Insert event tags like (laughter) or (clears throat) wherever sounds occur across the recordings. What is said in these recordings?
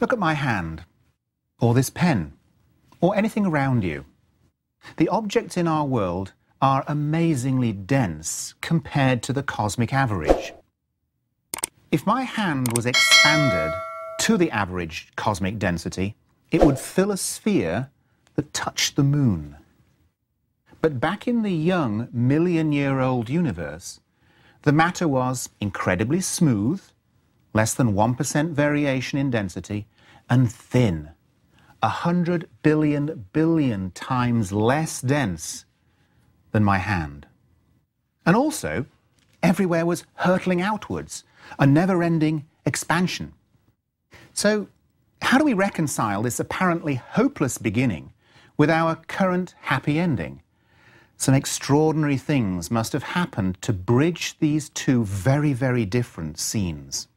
Look at my hand, or this pen, or anything around you. The objects in our world are amazingly dense compared to the cosmic average. If my hand was expanded to the average cosmic density, it would fill a sphere that touched the moon. But back in the young million year old universe, the matter was incredibly smooth, less than 1% variation in density, and thin, a hundred billion billion times less dense than my hand. And also, everywhere was hurtling outwards, a never ending expansion. So, how do we reconcile this apparently hopeless beginning with our current happy ending? Some extraordinary things must have happened to bridge these two very, very different scenes.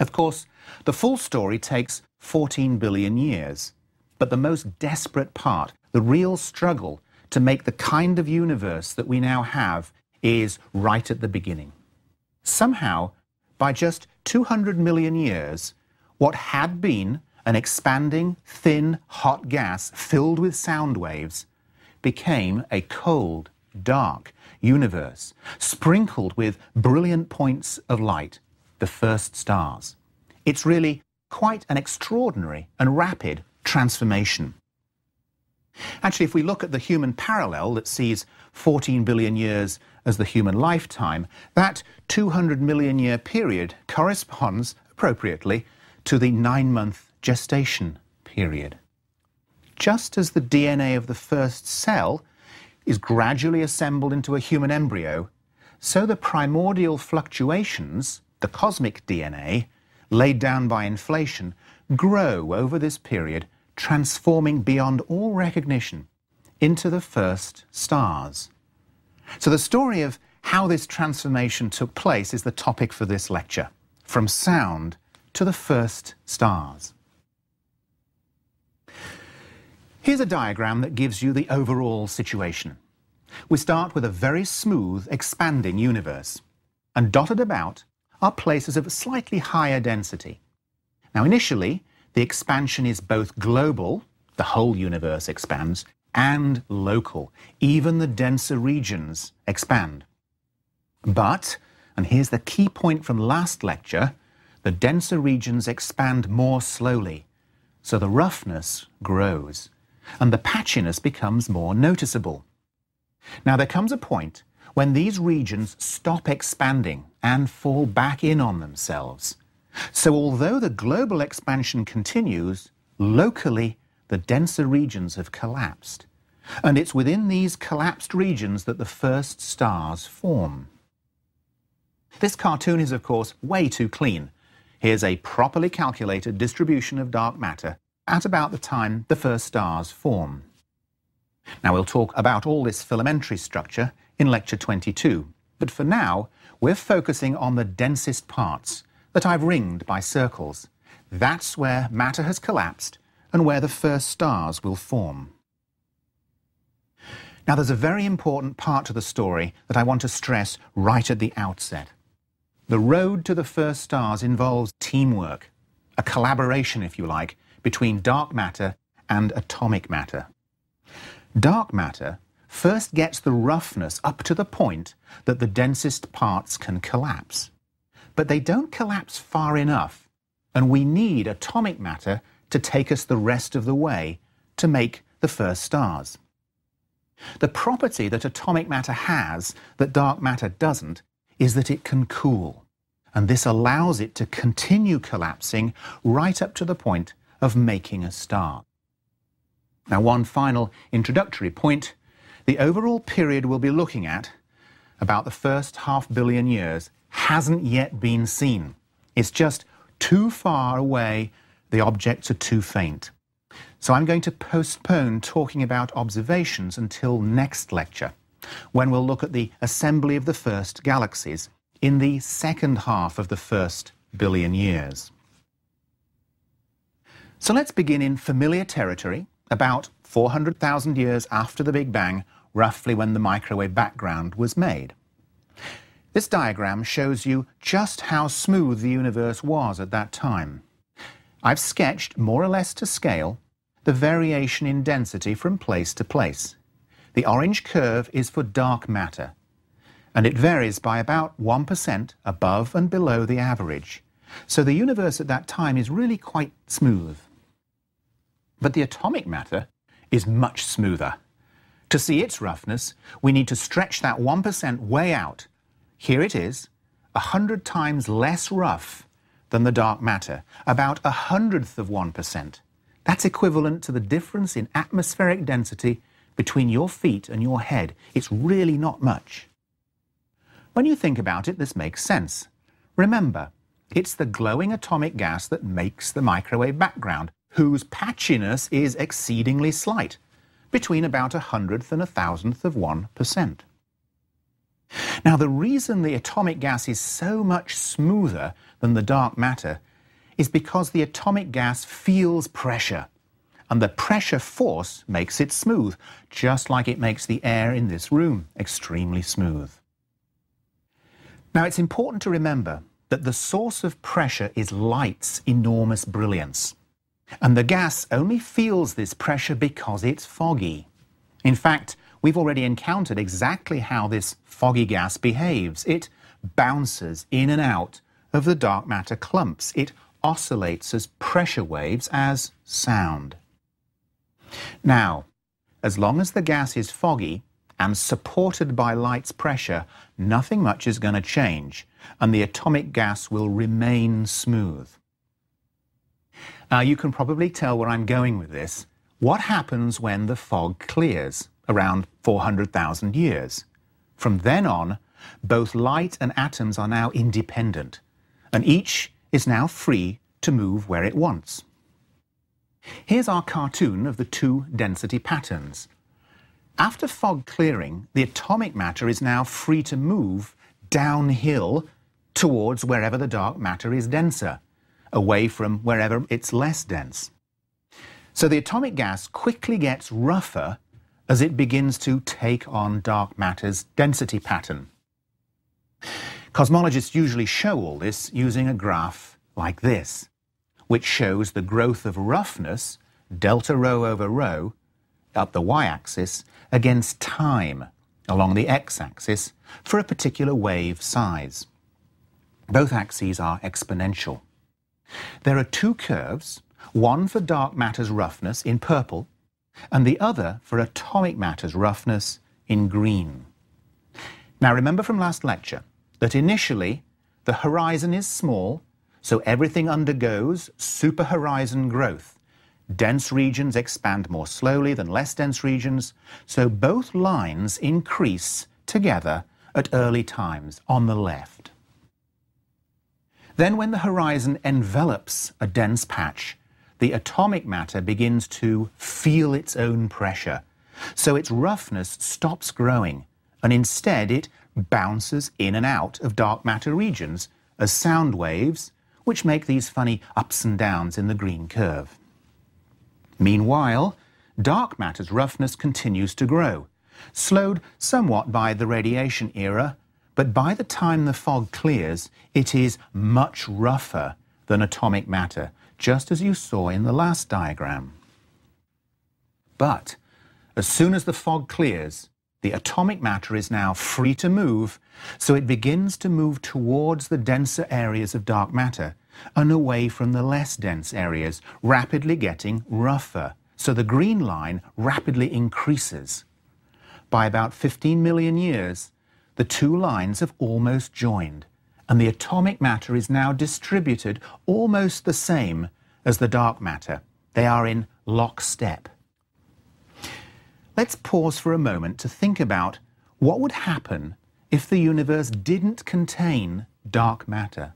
Of course, the full story takes 14 billion years, but the most desperate part, the real struggle to make the kind of universe that we now have, is right at the beginning. Somehow, by just 200 million years, what had been an expanding, thin, hot gas filled with sound waves became a cold, dark universe, sprinkled with brilliant points of light, the first stars. It's really quite an extraordinary and rapid transformation. Actually, if we look at the human parallel that sees 14 billion years as the human lifetime, that 200 million year period corresponds appropriately to the nine month gestation period just as the DNA of the first cell is gradually assembled into a human embryo, so the primordial fluctuations, the cosmic DNA, laid down by inflation, grow over this period, transforming beyond all recognition into the first stars. So the story of how this transformation took place is the topic for this lecture, from sound to the first stars. Here's a diagram that gives you the overall situation. We start with a very smooth, expanding universe, and dotted about are places of slightly higher density. Now, initially, the expansion is both global, the whole universe expands, and local. Even the denser regions expand. But, and here's the key point from last lecture, the denser regions expand more slowly, so the roughness grows and the patchiness becomes more noticeable. Now, there comes a point when these regions stop expanding and fall back in on themselves. So, although the global expansion continues, locally the denser regions have collapsed. And it's within these collapsed regions that the first stars form. This cartoon is, of course, way too clean. Here's a properly calculated distribution of dark matter at about the time the first stars form. Now we'll talk about all this filamentary structure in lecture 22, but for now we're focusing on the densest parts that I've ringed by circles. That's where matter has collapsed and where the first stars will form. Now there's a very important part to the story that I want to stress right at the outset. The road to the first stars involves teamwork, a collaboration, if you like, between dark matter and atomic matter. Dark matter first gets the roughness up to the point that the densest parts can collapse. But they don't collapse far enough, and we need atomic matter to take us the rest of the way to make the first stars. The property that atomic matter has that dark matter doesn't is that it can cool, and this allows it to continue collapsing right up to the point of making a star. Now, one final introductory point. The overall period we'll be looking at, about the first half billion years, hasn't yet been seen. It's just too far away, the objects are too faint. So I'm going to postpone talking about observations until next lecture, when we'll look at the assembly of the first galaxies in the second half of the first billion years. So let's begin in familiar territory, about 400,000 years after the Big Bang, roughly when the microwave background was made. This diagram shows you just how smooth the universe was at that time. I've sketched, more or less to scale, the variation in density from place to place. The orange curve is for dark matter, and it varies by about 1% above and below the average. So the universe at that time is really quite smooth. But the atomic matter is much smoother. To see its roughness, we need to stretch that 1% way out. Here it is, a hundred times less rough than the dark matter, about a hundredth of 1%. That's equivalent to the difference in atmospheric density between your feet and your head. It's really not much. When you think about it, this makes sense. Remember, it's the glowing atomic gas that makes the microwave background, whose patchiness is exceedingly slight, between about a hundredth and a thousandth of 1%. Now, the reason the atomic gas is so much smoother than the dark matter is because the atomic gas feels pressure, and the pressure force makes it smooth, just like it makes the air in this room extremely smooth. Now, it's important to remember that the source of pressure is light's enormous brilliance. And the gas only feels this pressure because it's foggy. In fact, we've already encountered exactly how this foggy gas behaves. It bounces in and out of the dark matter clumps. It oscillates as pressure waves, as sound. Now, as long as the gas is foggy and supported by light's pressure, nothing much is going to change and the atomic gas will remain smooth. Now, you can probably tell where I'm going with this. What happens when the fog clears around 400,000 years? From then on, both light and atoms are now independent, and each is now free to move where it wants. Here's our cartoon of the two density patterns. After fog clearing, the atomic matter is now free to move downhill towards wherever the dark matter is denser, away from wherever it's less dense. So the atomic gas quickly gets rougher as it begins to take on dark matter's density pattern. Cosmologists usually show all this using a graph like this, which shows the growth of roughness, delta rho over rho, up the y-axis, against time, along the x-axis, for a particular wave size. Both axes are exponential. There are two curves, one for dark matter's roughness in purple, and the other for atomic matter's roughness in green. Now remember from last lecture that initially the horizon is small, so everything undergoes superhorizon growth. Dense regions expand more slowly than less dense regions, so both lines increase together at early times on the left. Then when the horizon envelops a dense patch, the atomic matter begins to feel its own pressure. So its roughness stops growing, and instead it bounces in and out of dark matter regions as sound waves, which make these funny ups and downs in the green curve. Meanwhile, dark matter's roughness continues to grow, slowed somewhat by the radiation era, but by the time the fog clears, it is much rougher than atomic matter, just as you saw in the last diagram. But as soon as the fog clears, the atomic matter is now free to move, so it begins to move towards the denser areas of dark matter and away from the less dense areas, rapidly getting rougher. So the green line rapidly increases. By about 15 million years, the two lines have almost joined, and the atomic matter is now distributed almost the same as the dark matter. They are in lockstep. Let's pause for a moment to think about what would happen if the universe didn't contain dark matter.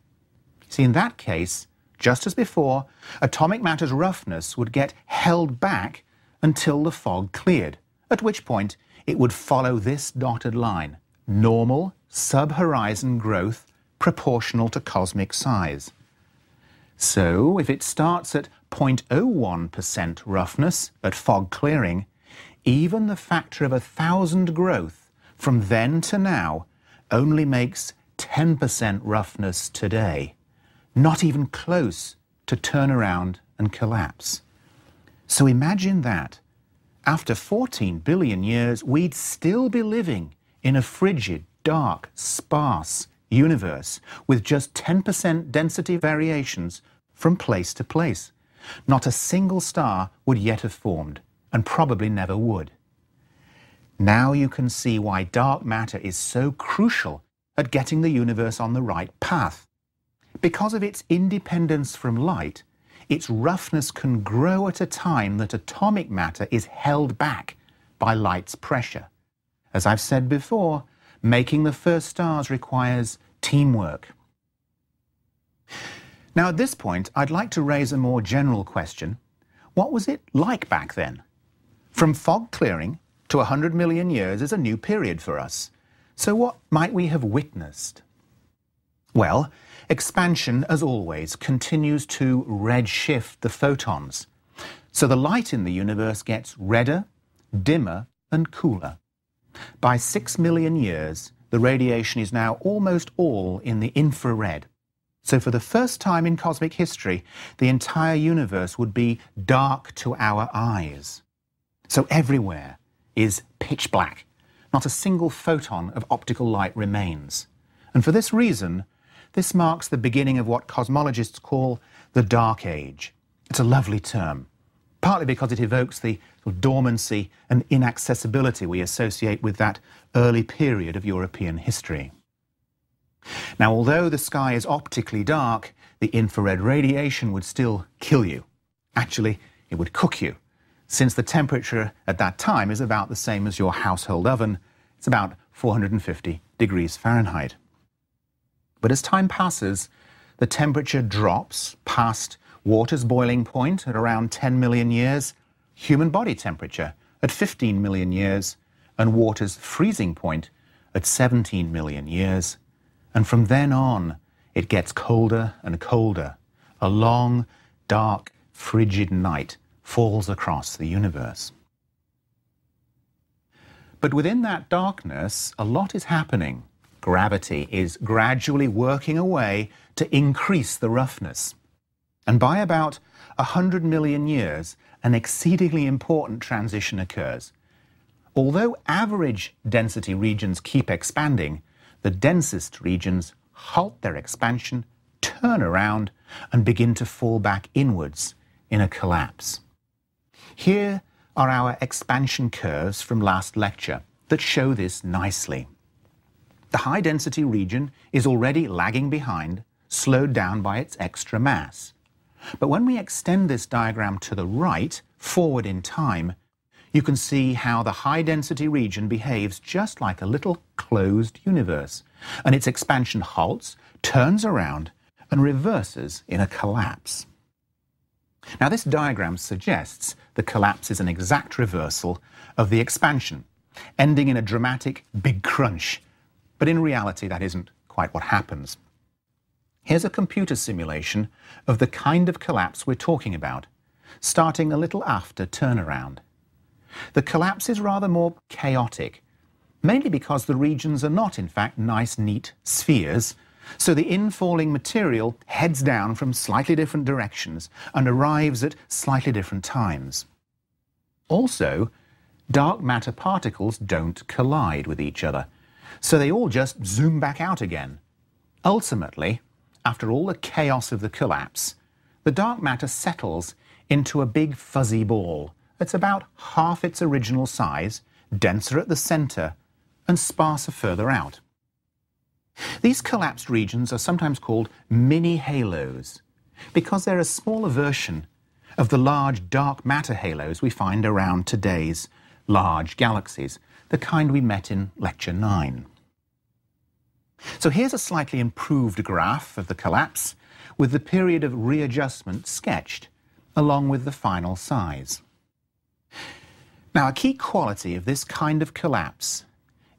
See, in that case, just as before, atomic matter's roughness would get held back until the fog cleared, at which point it would follow this dotted line, normal sub-horizon growth proportional to cosmic size. So if it starts at 0.01% roughness at fog clearing, even the factor of a thousand growth from then to now only makes 10% roughness today, not even close to turn around and collapse. So imagine that. After 14 billion years, we'd still be living in a frigid, dark, sparse universe with just 10% density variations from place to place. Not a single star would yet have formed, and probably never would. Now you can see why dark matter is so crucial at getting the universe on the right path. Because of its independence from light, its roughness can grow at a time that atomic matter is held back by light's pressure. As I've said before, making the first stars requires teamwork. Now, at this point, I'd like to raise a more general question. What was it like back then? From fog clearing to 100 million years is a new period for us. So what might we have witnessed? Well, expansion, as always, continues to redshift the photons. So the light in the universe gets redder, dimmer, and cooler. By six million years, the radiation is now almost all in the infrared. So for the first time in cosmic history, the entire universe would be dark to our eyes. So everywhere, is pitch black. Not a single photon of optical light remains. And for this reason, this marks the beginning of what cosmologists call the Dark Age. It's a lovely term, partly because it evokes the dormancy and inaccessibility we associate with that early period of European history. Now, although the sky is optically dark, the infrared radiation would still kill you. Actually, it would cook you since the temperature at that time is about the same as your household oven. It's about 450 degrees Fahrenheit. But as time passes, the temperature drops past water's boiling point at around 10 million years, human body temperature at 15 million years, and water's freezing point at 17 million years. And from then on, it gets colder and colder. A long, dark, frigid night falls across the universe. But within that darkness, a lot is happening. Gravity is gradually working away to increase the roughness. And by about 100 million years, an exceedingly important transition occurs. Although average density regions keep expanding, the densest regions halt their expansion, turn around, and begin to fall back inwards in a collapse. Here are our expansion curves from last lecture that show this nicely. The high density region is already lagging behind, slowed down by its extra mass. But when we extend this diagram to the right, forward in time, you can see how the high density region behaves just like a little closed universe, and its expansion halts, turns around, and reverses in a collapse. Now, this diagram suggests the collapse is an exact reversal of the expansion, ending in a dramatic big crunch. But in reality, that isn't quite what happens. Here's a computer simulation of the kind of collapse we're talking about, starting a little after turnaround. The collapse is rather more chaotic, mainly because the regions are not, in fact, nice, neat spheres, so the infalling material heads down from slightly different directions and arrives at slightly different times. Also, dark matter particles don't collide with each other, so they all just zoom back out again. Ultimately, after all the chaos of the collapse, the dark matter settles into a big fuzzy ball that's about half its original size, denser at the center, and sparser further out. These collapsed regions are sometimes called mini halos because they're a smaller version of the large dark matter halos we find around today's large galaxies, the kind we met in Lecture 9. So here's a slightly improved graph of the collapse with the period of readjustment sketched, along with the final size. Now, a key quality of this kind of collapse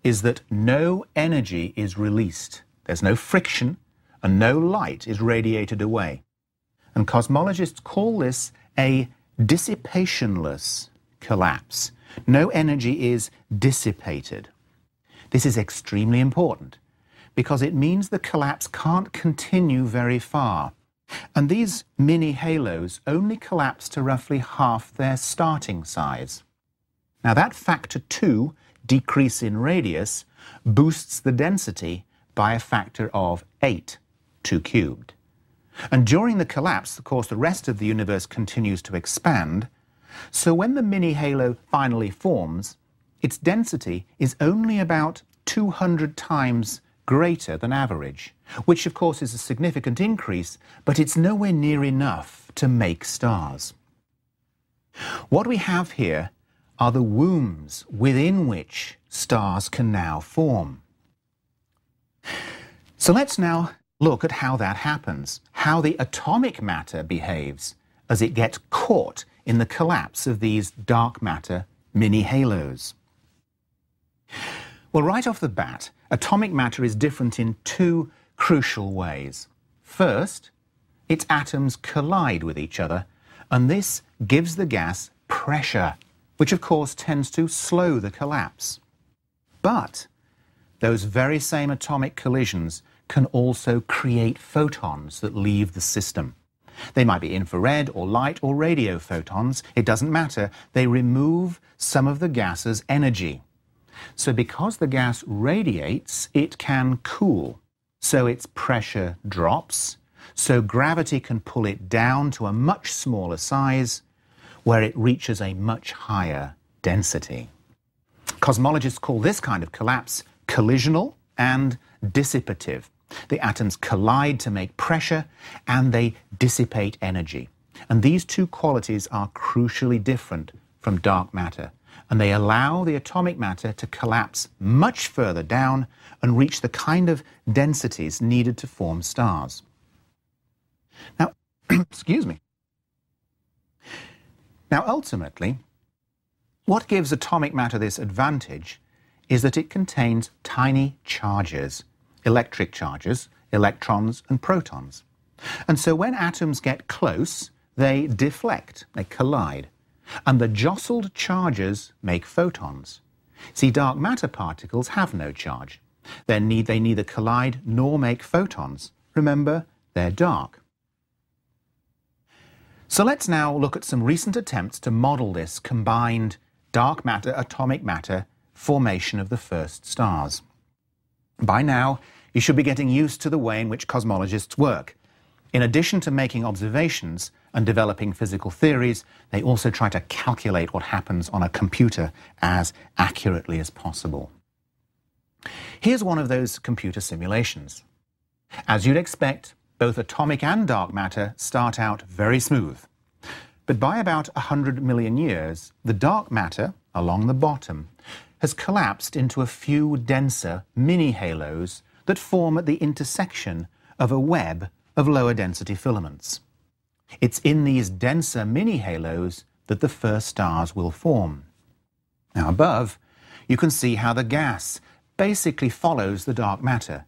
is that no energy is released. There's no friction and no light is radiated away. And cosmologists call this a dissipationless collapse. No energy is dissipated. This is extremely important because it means the collapse can't continue very far. And these mini halos only collapse to roughly half their starting size. Now that factor 2 decrease in radius boosts the density by a factor of 8, 2 cubed. And during the collapse, of course, the rest of the universe continues to expand. So when the mini halo finally forms, its density is only about 200 times greater than average, which of course is a significant increase, but it's nowhere near enough to make stars. What we have here are the wombs within which stars can now form. So let's now look at how that happens, how the atomic matter behaves as it gets caught in the collapse of these dark matter mini halos. Well, right off the bat, atomic matter is different in two crucial ways. First, its atoms collide with each other, and this gives the gas pressure, which of course tends to slow the collapse. But those very same atomic collisions can also create photons that leave the system. They might be infrared or light or radio photons, it doesn't matter. They remove some of the gas's energy. So because the gas radiates, it can cool. So its pressure drops, so gravity can pull it down to a much smaller size where it reaches a much higher density. Cosmologists call this kind of collapse collisional and dissipative. The atoms collide to make pressure and they dissipate energy. And these two qualities are crucially different from dark matter. And they allow the atomic matter to collapse much further down and reach the kind of densities needed to form stars. Now, (clears throat) excuse me. Now, ultimately, what gives atomic matter this advantage is that it contains tiny charges electric charges, electrons and protons. And so when atoms get close, they deflect, they collide. And the jostled charges make photons. See, dark matter particles have no charge. They, need, they neither collide nor make photons. Remember, they're dark. So let's now look at some recent attempts to model this combined dark matter, atomic matter formation of the first stars. By now, you should be getting used to the way in which cosmologists work. In addition to making observations and developing physical theories, they also try to calculate what happens on a computer as accurately as possible. Here's one of those computer simulations. As you'd expect, both atomic and dark matter start out very smooth. But by about 100 million years, the dark matter, along the bottom, has collapsed into a few denser mini halos that form at the intersection of a web of lower density filaments. It's in these denser mini halos that the first stars will form. Now, above, you can see how the gas basically follows the dark matter.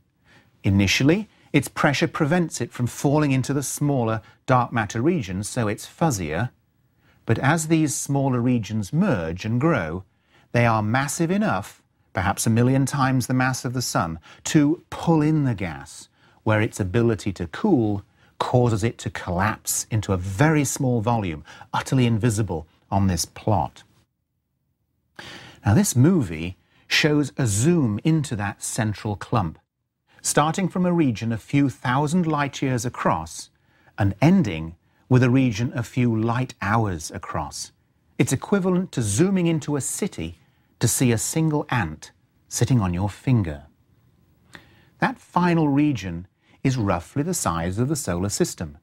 Initially, its pressure prevents it from falling into the smaller dark matter regions, so it's fuzzier. But as these smaller regions merge and grow, they are massive enough perhaps a million times the mass of the Sun, to pull in the gas, where its ability to cool causes it to collapse into a very small volume, utterly invisible on this plot. Now, this movie shows a zoom into that central clump, starting from a region a few thousand light years across and ending with a region a few light hours across. It's equivalent to zooming into a city to see a single ant sitting on your finger. That final region is roughly the size of the solar system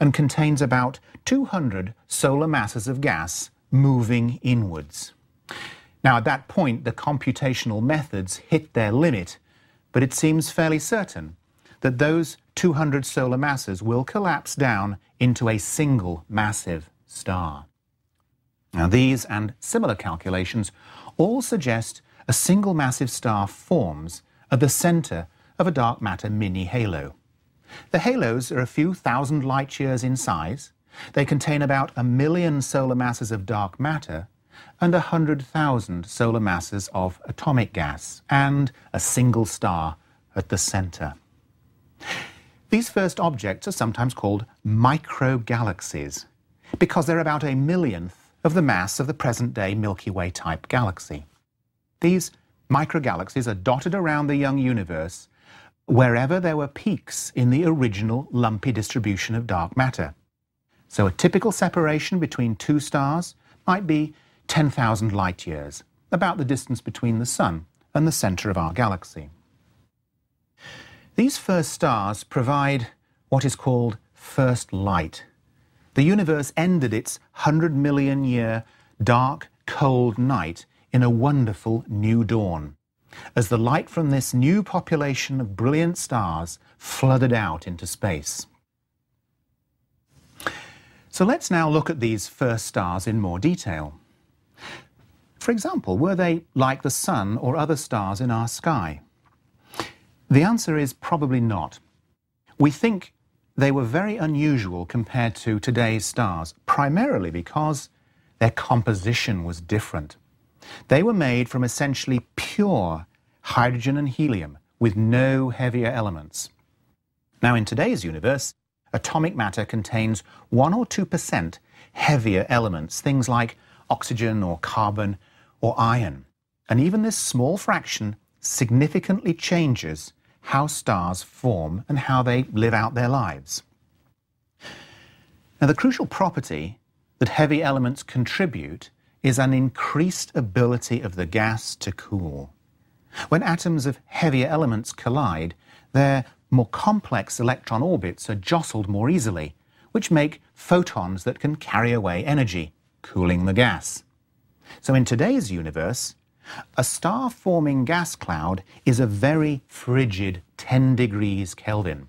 and contains about 200 solar masses of gas moving inwards. Now, at that point, the computational methods hit their limit, but it seems fairly certain that those 200 solar masses will collapse down into a single massive star. Now, these and similar calculations all suggest a single massive star forms at the center of a dark matter mini halo. The halos are a few thousand light years in size. They contain about a million solar masses of dark matter and a hundred thousand solar masses of atomic gas and a single star at the center. These first objects are sometimes called microgalaxies because they're about a millionth of the mass of the present-day Milky Way type galaxy. These microgalaxies are dotted around the young universe wherever there were peaks in the original lumpy distribution of dark matter. So a typical separation between two stars might be 10,000 light years, about the distance between the Sun and the centre of our galaxy. These first stars provide what is called first light. The universe ended its 100 million year dark, cold night in a wonderful new dawn, as the light from this new population of brilliant stars flooded out into space. So let's now look at these first stars in more detail. For example, were they like the Sun or other stars in our sky? The answer is probably not. We think they were very unusual compared to today's stars, primarily because their composition was different. They were made from essentially pure hydrogen and helium with no heavier elements. Now, in today's universe, atomic matter contains 1 or 2% heavier elements, things like oxygen or carbon or iron. And even this small fraction significantly changes how stars form and how they live out their lives. Now, the crucial property that heavy elements contribute is an increased ability of the gas to cool. When atoms of heavier elements collide, their more complex electron orbits are jostled more easily, which make photons that can carry away energy, cooling the gas. So in today's universe, a star-forming gas cloud is a very frigid 10 degrees Kelvin.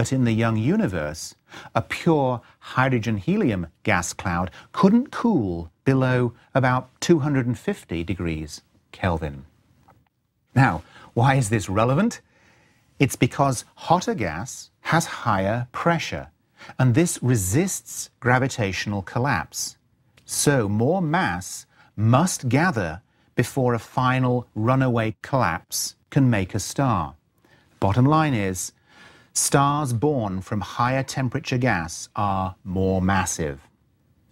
But in the young universe, a pure hydrogen-helium gas cloud couldn't cool below about 250 degrees Kelvin. Now, why is this relevant? It's because hotter gas has higher pressure, and this resists gravitational collapse. So more mass must gather before a final runaway collapse can make a star. Bottom line is, stars born from higher temperature gas are more massive.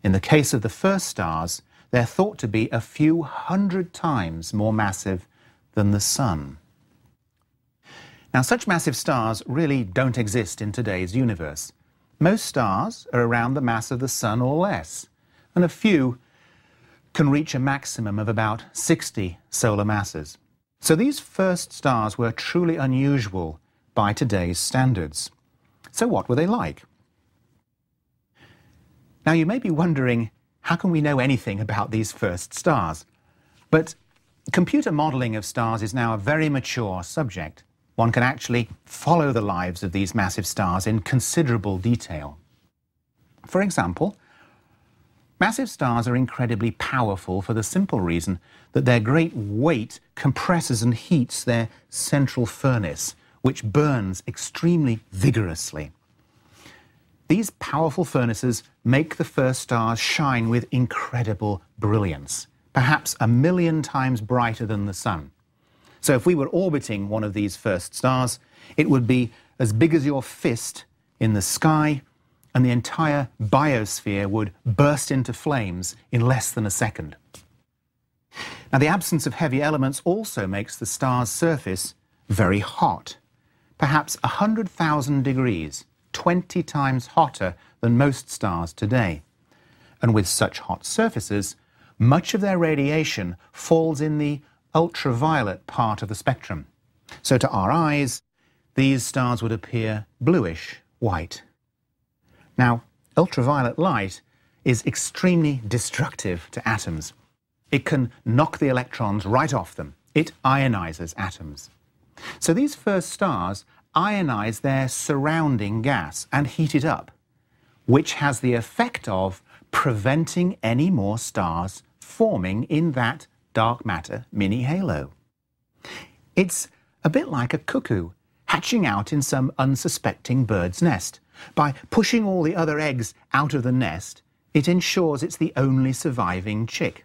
In the case of the first stars, they're thought to be a few hundred times more massive than the Sun. Now, such massive stars really don't exist in today's universe. Most stars are around the mass of the Sun or less, and a few can reach a maximum of about 60 solar masses. So these first stars were truly unusual by today's standards. So what were they like? Now you may be wondering, how can we know anything about these first stars? But computer modeling of stars is now a very mature subject. One can actually follow the lives of these massive stars in considerable detail. For example, Massive stars are incredibly powerful for the simple reason that their great weight compresses and heats their central furnace, which burns extremely vigorously. These powerful furnaces make the first stars shine with incredible brilliance, perhaps a million times brighter than the Sun. So if we were orbiting one of these first stars, it would be as big as your fist in the sky and the entire biosphere would burst into flames in less than a second. Now, the absence of heavy elements also makes the star's surface very hot, perhaps 100,000 degrees, 20 times hotter than most stars today. And with such hot surfaces, much of their radiation falls in the ultraviolet part of the spectrum. So to our eyes, these stars would appear bluish white. Now, ultraviolet light is extremely destructive to atoms. It can knock the electrons right off them. It ionizes atoms. So these first stars ionize their surrounding gas and heat it up, which has the effect of preventing any more stars forming in that dark matter mini halo. It's a bit like a cuckoo hatching out in some unsuspecting bird's nest. By pushing all the other eggs out of the nest, it ensures it's the only surviving chick.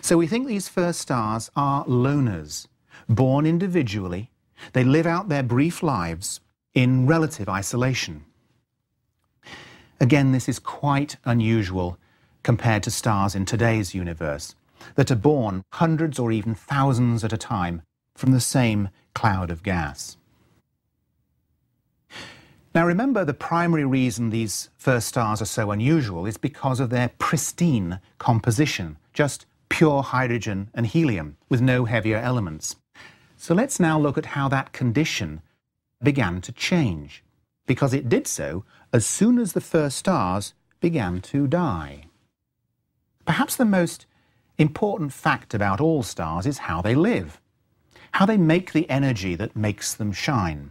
So we think these first stars are loners, born individually. They live out their brief lives, in relative isolation. Again, this is quite unusual compared to stars in today's universe that are born hundreds or even thousands at a time from the same cloud of gas. Now remember, the primary reason these first stars are so unusual is because of their pristine composition, just pure hydrogen and helium with no heavier elements. So let's now look at how that condition began to change, because it did so as soon as the first stars began to die. Perhaps the most important fact about all stars is how they live, how they make the energy that makes them shine.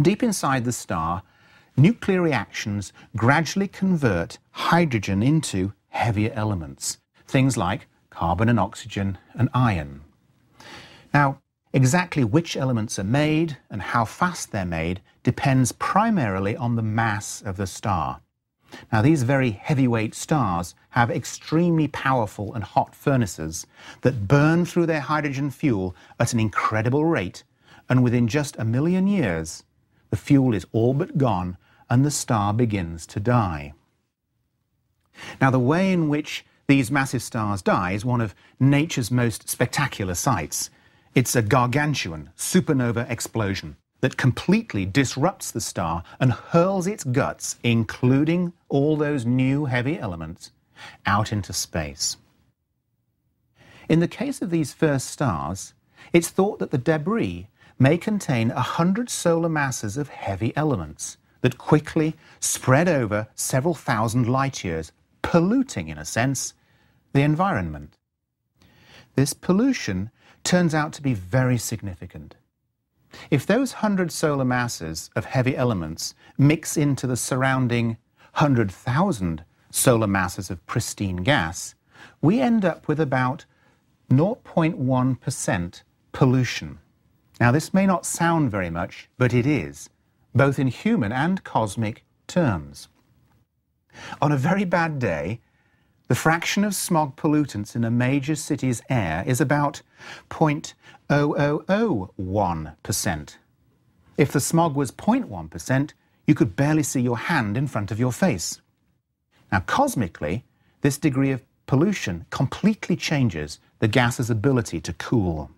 Deep inside the star, nuclear reactions gradually convert hydrogen into heavier elements, things like carbon and oxygen and iron. Now, exactly which elements are made and how fast they're made depends primarily on the mass of the star. Now, these very heavyweight stars have extremely powerful and hot furnaces that burn through their hydrogen fuel at an incredible rate, and within just a million years, the fuel is all but gone and the star begins to die. Now, the way in which these massive stars die is one of nature's most spectacular sights. It's a gargantuan supernova explosion that completely disrupts the star and hurls its guts, including all those new heavy elements, out into space. In the case of these first stars, it's thought that the debris may contain a hundred solar masses of heavy elements that quickly spread over several thousand light years, polluting, in a sense, the environment. This pollution turns out to be very significant. If those 100 solar masses of heavy elements mix into the surrounding 100,000 solar masses of pristine gas, we end up with about 0.1% pollution. Now, this may not sound very much, but it is, both in human and cosmic terms. On a very bad day, the fraction of smog pollutants in a major city's air is about 0.0001%. If the smog was 0.1%, you could barely see your hand in front of your face. Now, cosmically, this degree of pollution completely changes the gas's ability to cool.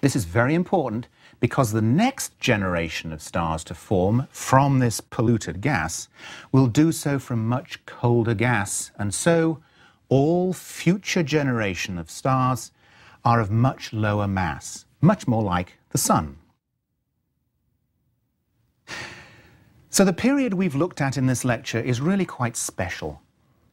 This is very important because the next generation of stars to form from this polluted gas will do so from much colder gas, and so all future generation of stars are of much lower mass, much more like the Sun. So the period we've looked at in this lecture is really quite special.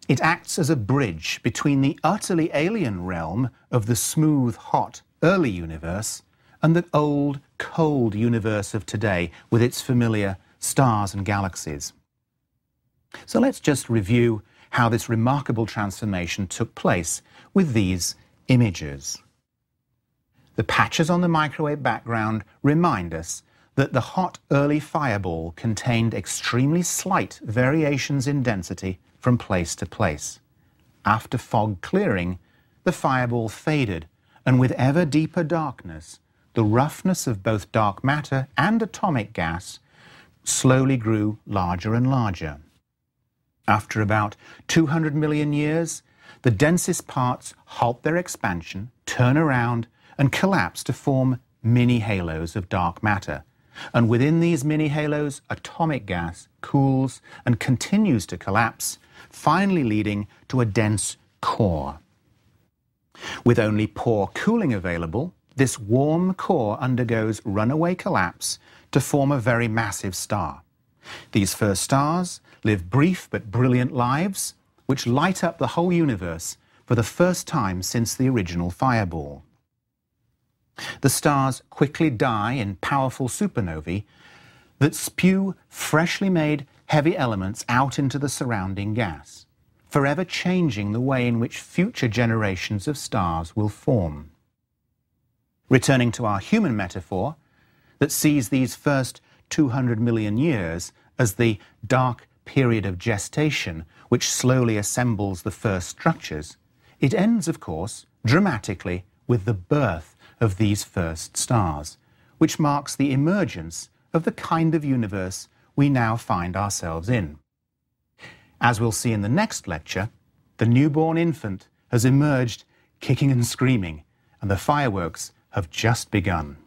It acts as a bridge between the utterly alien realm of the smooth, hot, early universe and the old, cold universe of today with its familiar stars and galaxies. So let's just review how this remarkable transformation took place with these images. The patches on the microwave background remind us that the hot early fireball contained extremely slight variations in density from place to place. After fog clearing, the fireball faded, and with ever deeper darkness, the roughness of both dark matter and atomic gas slowly grew larger and larger. After about 200 million years, the densest parts halt their expansion, turn around, and collapse to form mini halos of dark matter. And within these mini halos, atomic gas cools and continues to collapse, finally leading to a dense core. With only poor cooling available, this warm core undergoes runaway collapse to form a very massive star. These first stars live brief but brilliant lives, which light up the whole universe for the first time since the original fireball. The stars quickly die in powerful supernovae that spew freshly made heavy elements out into the surrounding gas, forever changing the way in which future generations of stars will form. Returning to our human metaphor that sees these first 200 million years as the dark period of gestation which slowly assembles the first structures, it ends, of course, dramatically with the birth of these first stars, which marks the emergence of the kind of universe we now find ourselves in. As we'll see in the next lecture, the newborn infant has emerged kicking and screaming, and the fireworks have just begun.